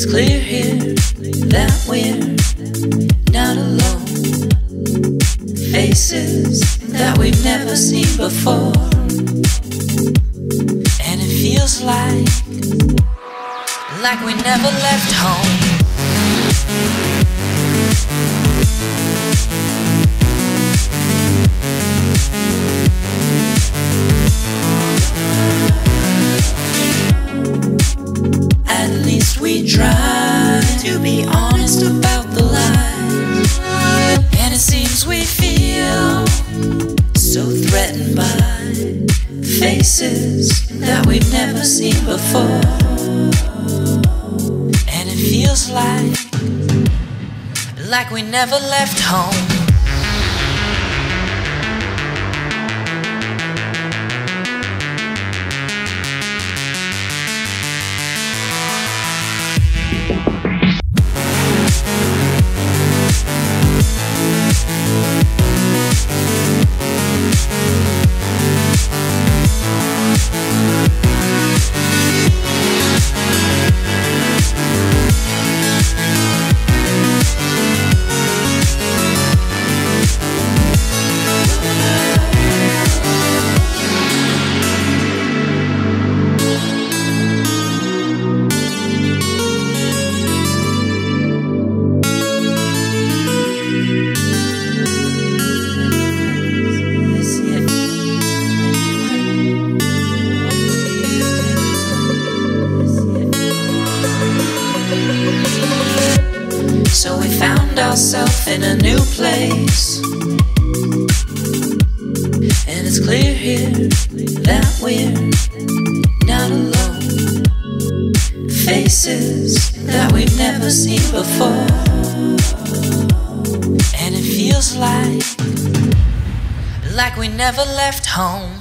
it's clear here that we're not alone. Faces that we've never seen before. And it feels like, like we never left home. Faces that we've never seen before. And it feels like, like we never left home. It's clear here that we're not alone. Faces that we've never seen before. And it feels like, like we never left home.